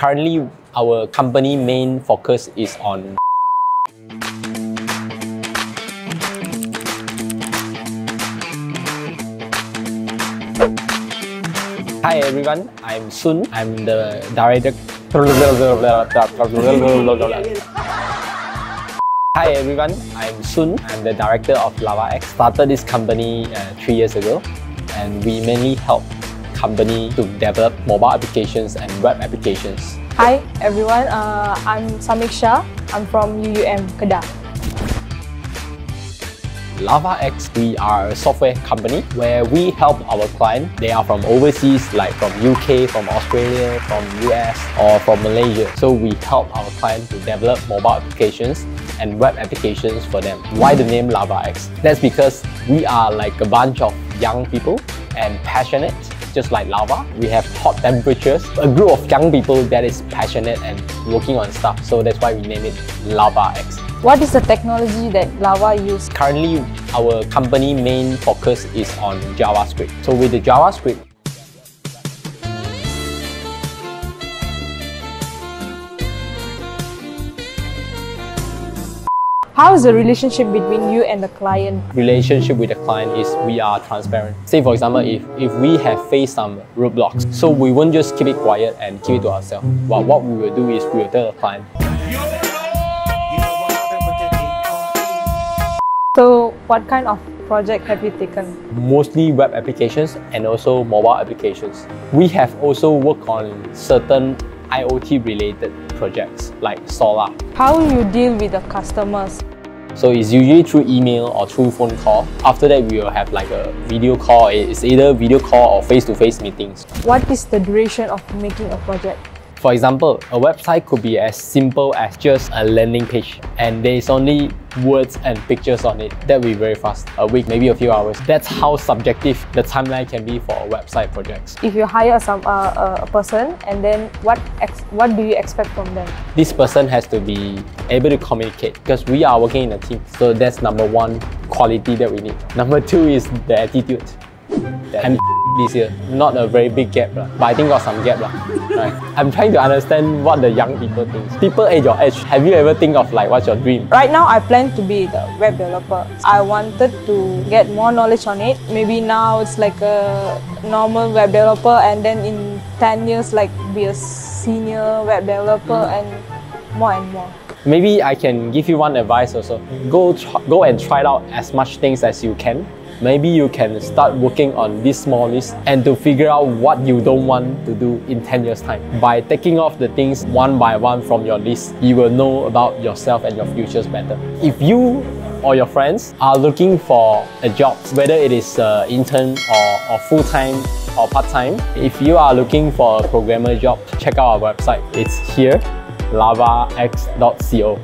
Currently, our company main focus is on Hi everyone, I'm Xun. I'm the director. Hi everyone, I'm Xun. I'm the director of LavaX. Started this company uh, three years ago, and we mainly help company to develop mobile applications and web applications. Hi everyone, uh, I'm Samiksha. I'm from UUM Kedah. LavaX, we are a software company where we help our client. They are from overseas, like from UK, from Australia, from US, or from Malaysia. So we help our client to develop mobile applications and web applications for them. Why the name LavaX? That's because we are like a bunch of young people and passionate just like lava. We have hot temperatures, a group of young people that is passionate and working on stuff. So that's why we name it Lava X. What is the technology that Lava use? Currently, our company main focus is on JavaScript. So with the JavaScript, How is the relationship between you and the client? relationship with the client is we are transparent. Say for example, if, if we have faced some roadblocks, so we won't just keep it quiet and keep it to ourselves. But what we will do is we will tell the client, So what kind of project have you taken? mostly web applications and also mobile applications. We have also worked on certain IoT related projects like solar. How you deal with the customers? So it's usually through email or through phone call. After that, we will have like a video call. It's either video call or face-to-face meetings. What is the duration of making a project? For example, a website could be as simple as just a landing page and there is only words and pictures on it. That will be very fast, a week, maybe a few hours. That's how subjective the timeline can be for website projects. If you hire some uh, a person and then what ex- what do you expect from them? This person has to be able to communicate because we are working in a team. So that's number one quality that we need. Number two is the attitude. I'm this year, not a very big gap, lah, but I think got some gap. lah. Right. I'm trying to understand what the young people think. People age your age, have you ever think of like what's your dream? Right now, I plan to be the web developer. I wanted to get more knowledge on it. Maybe now it's like a normal web developer, and then in 10 years, like be a senior web developer and more and more. Maybe I can give you one advice also. Go, go and try out as much things as you can. Maybe you can start working on this small list and to figure out what you don't want to do in 10 years time. By taking off the things one by one from your list, you will know about yourself and your futures better. If you or your friends are looking for a job, whether it is uh, intern or, or full-time or part-time, if you are looking for a programmer job, check out our website. It's here, lavax.co.